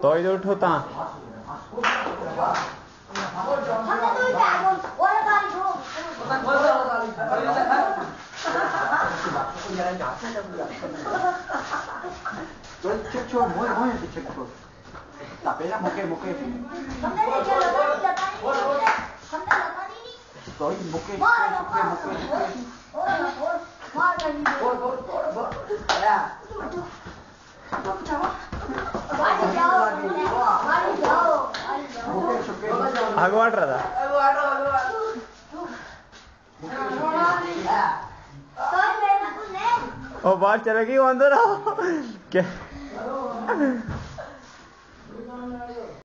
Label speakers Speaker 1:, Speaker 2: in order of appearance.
Speaker 1: 都一溜臭蛋。
Speaker 2: Check cho mỗi mỗi thì check cho tập bé lắm một cái một cái
Speaker 1: हमने नहीं किया लता नहीं लता नहीं हमने लता नहीं नहीं
Speaker 2: rồi một cái
Speaker 1: मार
Speaker 2: một
Speaker 1: मार
Speaker 2: cái một cái một
Speaker 1: मार
Speaker 2: cái
Speaker 1: और मार कहीं गाड़ी जाओ गाड़ी जाओ गाड़ी जाओ
Speaker 2: một cái một cái
Speaker 3: आग वाट रहा था
Speaker 1: तो मेरे बात नहीं
Speaker 3: ओ बाहर चले गई अंदर क्या?